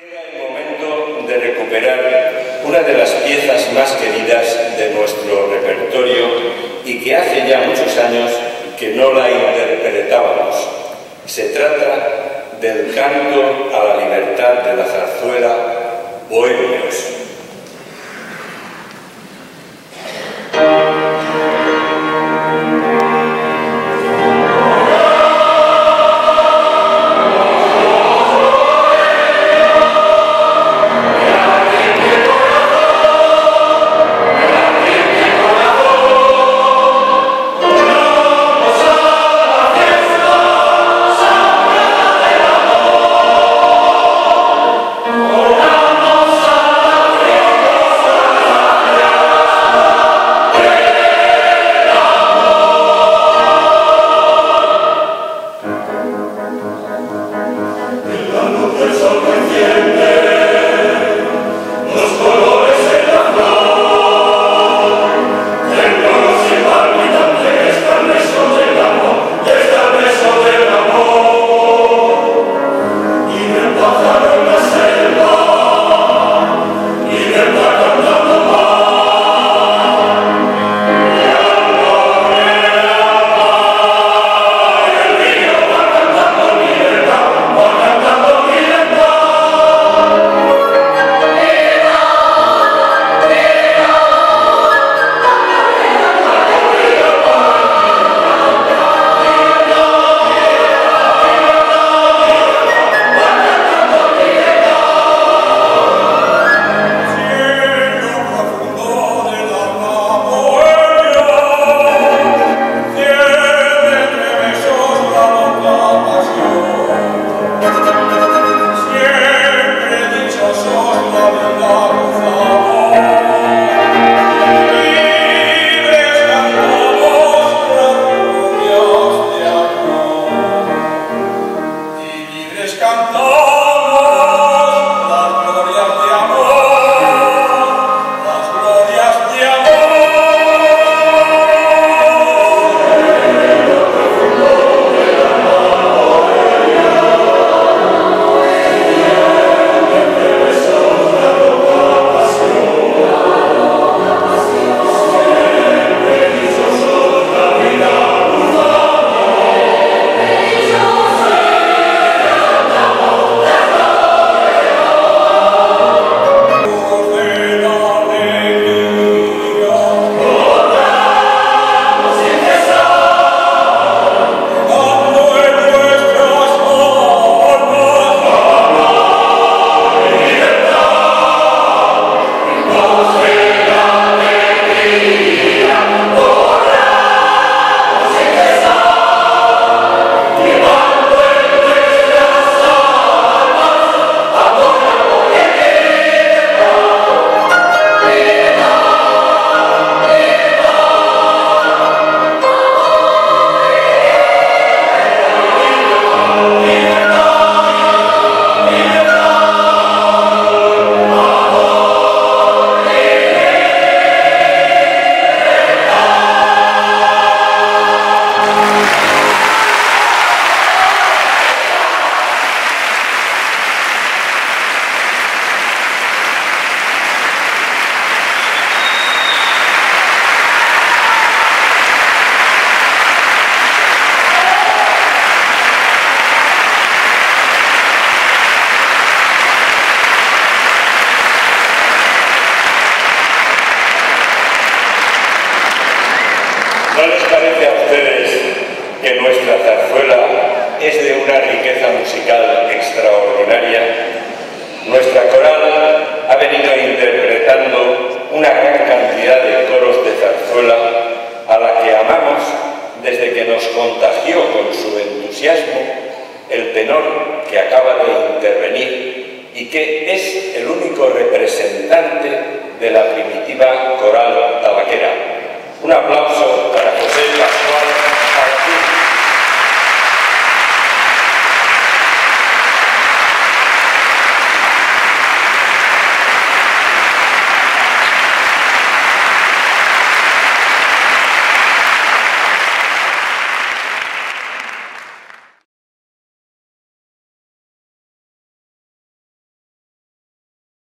Llega el momento de recuperar una de las piezas más queridas de nuestro repertorio y que hace ya muchos años que no la interpretábamos. Se trata del canto a la libertad de la zarzuela Bohemios. Nuestra zarzuela es de una riqueza musical extraordinaria? Nuestra coral ha venido interpretando una gran cantidad de coros de zarzuela a la que amamos desde que nos contagió con su entusiasmo el tenor que acaba de intervenir y que es el único representante de la primitiva coral tabaquera. Un aplauso